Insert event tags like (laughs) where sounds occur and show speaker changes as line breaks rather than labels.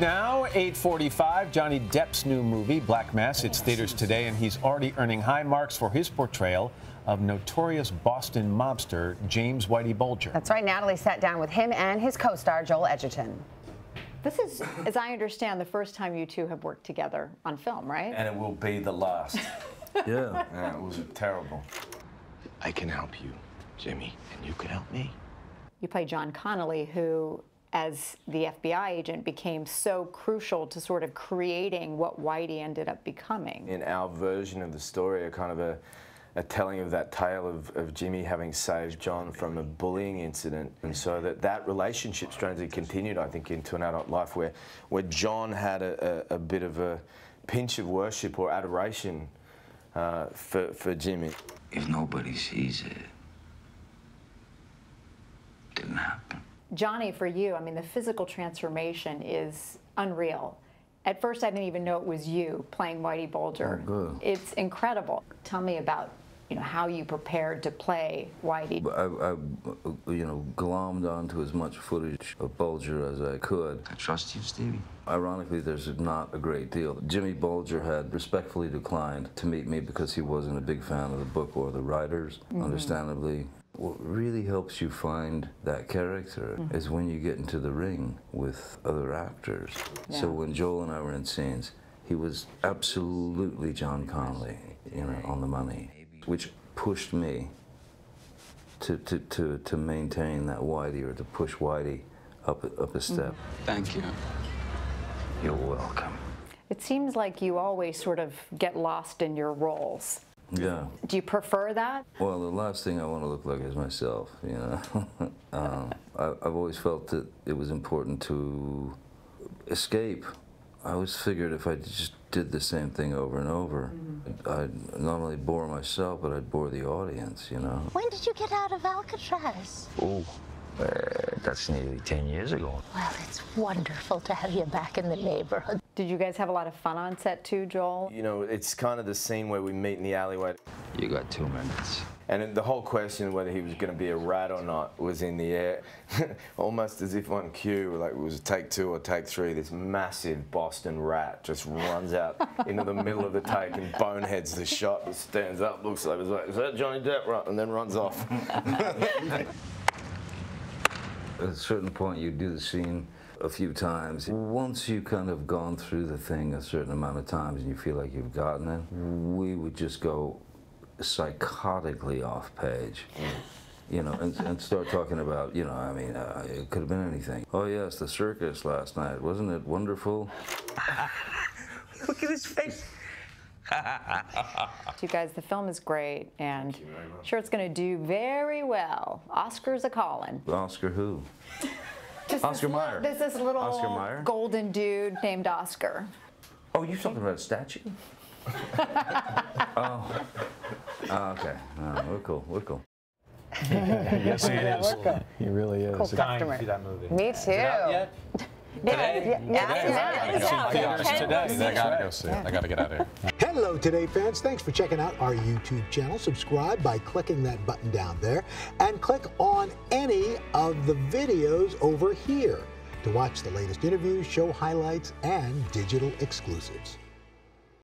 now, 845. Johnny Depp's new movie, Black Mass, hits theaters today, and he's already earning high marks for his portrayal of notorious Boston mobster James Whitey Bulger.
That's right. Natalie sat down with him and his co-star Joel Edgerton.
This is, as I understand, the first time you two have worked together on film, right?
And it will be the last. (laughs)
Yeah.
yeah, it was terrible.
I can help you, Jimmy, and you can help me.
You play John Connolly, who, as the FBI agent, became so crucial to sort of creating what Whitey ended up becoming.
In our version of the story, a kind of a, a telling of that tale of, of Jimmy having saved John from a bullying incident, and so that that relationship strangely continued, I think, into an adult life where, where John had a, a, a bit of a pinch of worship or adoration uh, for, for Jimmy.
If nobody sees it, it didn't happen.
Johnny, for you, I mean, the physical transformation is unreal. At first, I didn't even know it was you playing Whitey Bulger.
Oh, good.
It's incredible. Tell me about, you know, how you prepared to play Whitey.
I, I, you know, glommed onto as much footage of Bulger as I could.
I trust you, Stevie.
Ironically, there's not a great deal. Jimmy Bulger had respectfully declined to meet me because he wasn't a big fan of the book or the writers, mm-hmm. understandably. What really helps you find that character mm-hmm. is when you get into the ring with other actors. So when Joel and I were in scenes, he was absolutely John Connolly, you know, on the money, which pushed me to, to, to, to maintain that Whitey or to push Whitey up, up a step. Mm-hmm.
Thank you.
You're welcome.
It seems like you always sort of get lost in your roles.
Yeah.
Do you prefer that?
Well, the last thing I want to look like is myself, you know. (laughs) um, I, I've always felt that it was important to escape. I always figured if I just did the same thing over and over, I'd not only bore myself, but I'd bore the audience, you know.
When did you get out of Alcatraz?
Oh, uh, that's nearly 10 years ago.
Well, it's wonderful to have you back in the neighborhood.
Did you guys have a lot of fun on set too, Joel?
You know, it's kind of the scene where we meet in the alleyway.
You got two minutes.
And the whole question whether he was going to be a rat or not was in the air, (laughs) almost as if on cue, like it was take two or take three. This massive Boston rat just runs out (laughs) into the middle of the take and boneheads the shot. He stands up, looks like, is that Johnny Depp? Right, and then runs off. (laughs)
At a certain point, you do the scene a few times. Once you kind of gone through the thing a certain amount of times and you feel like you've gotten it, we would just go psychotically off page. You know, and, and start talking about, you know, I mean, uh, it could have been anything. Oh, yes, the circus last night. Wasn't it wonderful? (laughs)
Look at his face.
You guys, the film is great, and sure it's going to do very well. Oscars a calling.
Oscar who? (laughs)
Just
Oscar
this,
Mayer.
There's this little
Oscar Mayer?
golden dude named Oscar.
Oh, you're talking about a statue? (laughs) oh. oh, okay. No, we're cool. We're cool. (laughs)
yes, he is. He really is.
Cool
Dying to see that movie.
Me
Is it out
too.
Yet?
Yeah, yeah,
I gotta
yeah.
go theaters today. I gotta go see it. I gotta get out of here.
Hello, Today fans. Thanks for checking out our YouTube channel. Subscribe by clicking that button down there and click on any of the videos over here to watch the latest interviews, show highlights, and digital exclusives.